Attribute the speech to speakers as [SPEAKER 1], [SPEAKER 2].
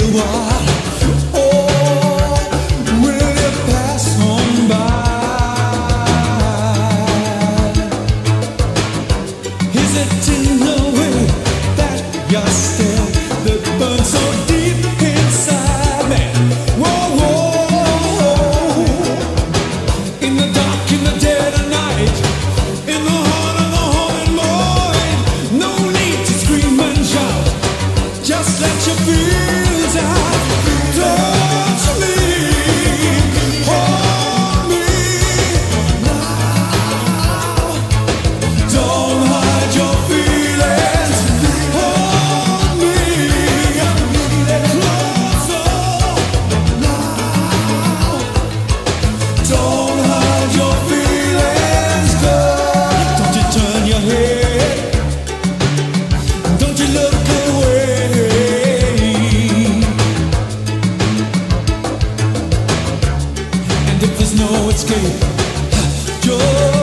[SPEAKER 1] 的我。Escape. Just